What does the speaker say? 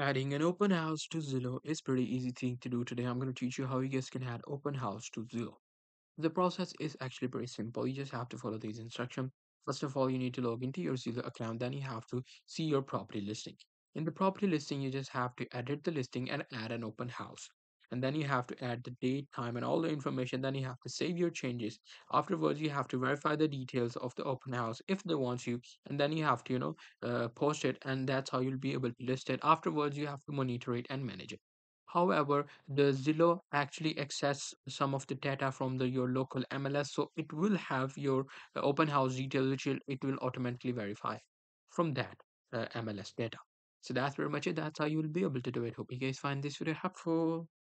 Adding an open house to Zillow is pretty easy thing to do today. I'm going to teach you how you guys can add open house to Zillow. The process is actually pretty simple. You just have to follow these instructions. First of all, you need to log into your Zillow account. Then you have to see your property listing. In the property listing, you just have to edit the listing and add an open house. And then you have to add the date, time, and all the information. Then you have to save your changes. Afterwards, you have to verify the details of the open house if they want you. And then you have to, you know, uh, post it. And that's how you'll be able to list it. Afterwards, you have to monitor it and manage it. However, the Zillow actually access some of the data from the your local MLS, so it will have your uh, open house details, which it will automatically verify from that uh, MLS data. So that's pretty much it. That's how you will be able to do it. Hope you guys find this video helpful.